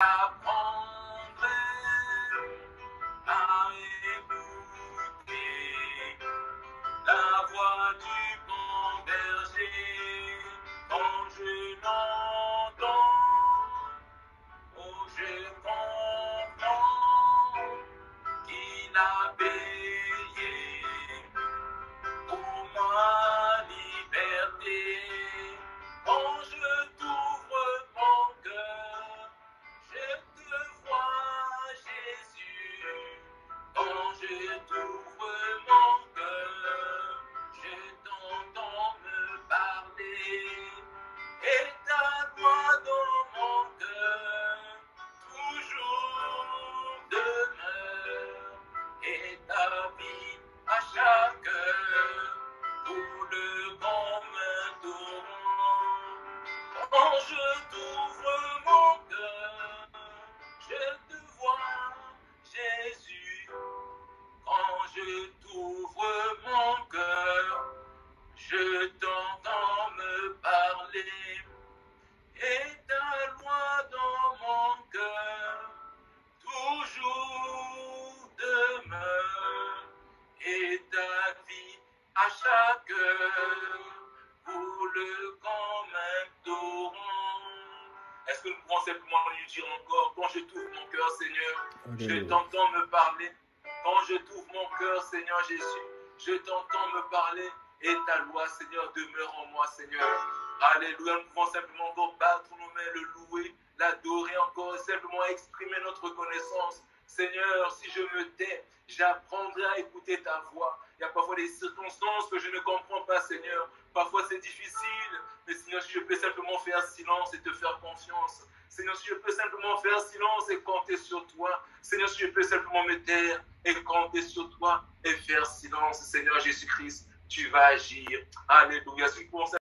J'apprendrai je t'ouvre mon cœur, je t'ouvre mon cœur, je t'entends me parler. Et ta loi dans mon cœur, toujours demeure. Et ta vie à chaque heure roule comme un torrent. Est-ce que nous pouvons simplement lui dire encore, quand je t'ouvre mon cœur, Seigneur, je t'entends me parler. Quand je t'ouvre mon cœur, Seigneur Jésus, je t'entends me parler. Et ta loi, Seigneur, demeure en moi, Seigneur. Alléluia. Nous pouvons simplement encore battre nos mains, le louer, l'adorer encore, simplement exprimer notre reconnaissance. Seigneur, si je me tais, j'apprendrai à écouter ta voix. Il y a parfois des circonstances que je ne comprends pas, Seigneur. Parfois c'est difficile, mais Seigneur, si je peux simplement faire silence et te faire confiance. Seigneur, si je peux simplement faire silence et compter sur toi. Seigneur, si je peux simplement me taire et compter sur toi et faire silence. Seigneur Jésus-Christ, tu vas agir. Alléluia.